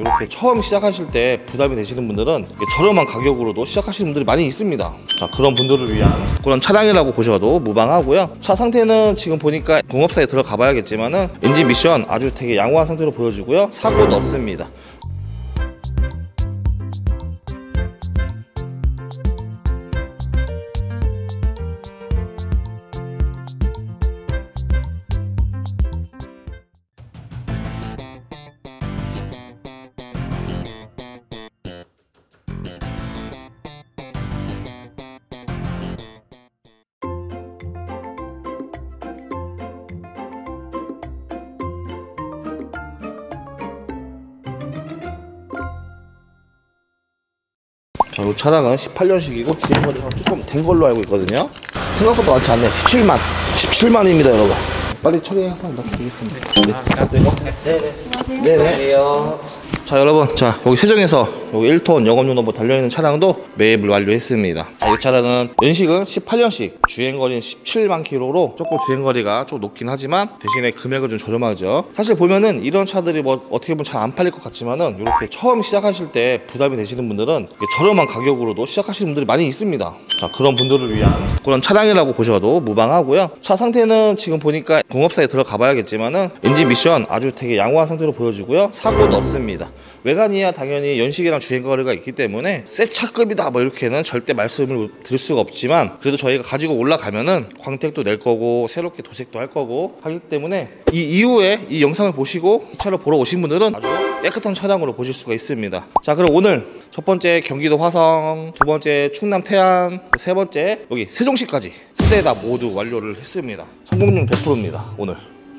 이렇게 처음 시작하실 때 부담이 되시는 분들은 저렴한 가격으로도 시작하시는 분들이 많이 있습니다. 자, 그런 분들을 위한 그런 차량이라고 보셔도 무방하고요. 차 상태는 지금 보니까 공업사에 들어가 봐야겠지만 은 엔진 미션 아주 되게 양호한 상태로 보여지고요. 사고도 없습니다. 자, 이 차량은 18년식이고 주행거리가 조금 된 걸로 알고 있거든요. 생각보다 많지 않네. 17만. 17만입니다, 여러분. 빨리 처리해서 부탁드리겠습니다. 네. 네 네. 네네. 자, 여러분. 자, 여기 세정에서 여기 1톤 영업용 넘버 달려있는 차량도 매입을 완료했습니다. 자, 이 차량은 연식은 18년식, 주행거리는 17만 킬로로 조금 주행거리가 좀 높긴 하지만 대신에 금액은 좀 저렴하죠. 사실 보면은 이런 차들이 뭐 어떻게 보면 잘 안 팔릴 것 같지만은 이렇게 처음 시작하실 때 부담이 되시는 분들은 저렴한 가격으로도 시작하시는 분들이 많이 있습니다. 자, 그런 분들을 위한 그런 차량이라고 보셔도 무방하고요. 차 상태는 지금 보니까 공업사에 들어가 봐야겠지만은 엔진 미션 아주 되게 양호한 상태로 보여지고요. 사고도 없습니다. 외관이야 당연히 연식이랑 주행거리가 있기 때문에 새 차급이다 뭐 이렇게는 절대 말씀을 드릴 수가 없지만 그래도 저희가 가지고 올라가면은 광택도 낼 거고 새롭게 도색도 할 거고 하기 때문에 이 이후에 이 영상을 보시고 이 차를 보러 오신 분들은 아주 깨끗한 차량으로 보실 수가 있습니다. 자 그럼 오늘 첫 번째 경기도 화성, 두 번째 충남 태안, 세 번째 여기 세종시까지 세대다 모두 완료를 했습니다. 성공률 100%입니다 오늘.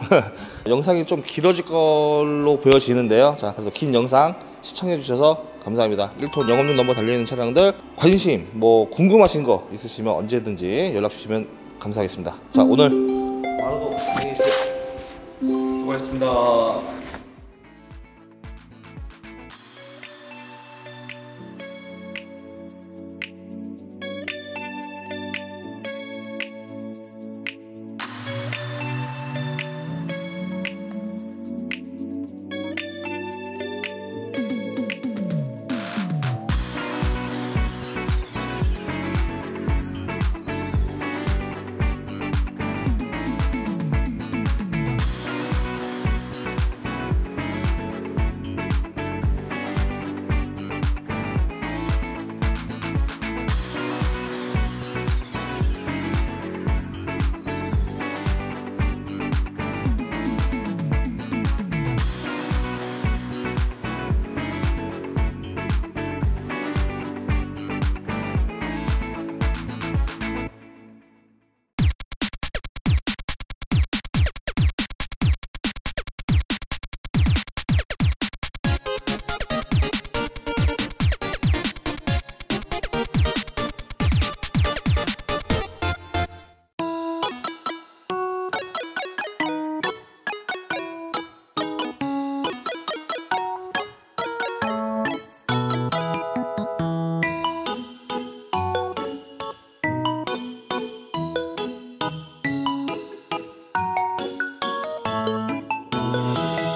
영상이 좀 길어질 걸로 보여지는데요. 자, 그래도 긴 영상 시청해 주셔서 감사합니다. 1톤 영업용 넘버 달려있는 차량들 관심, 뭐 궁금하신 거 있으시면 언제든지 연락 주시면 감사하겠습니다. 자, 오늘 바로도 안녕히 계세요. 수고하셨습니다.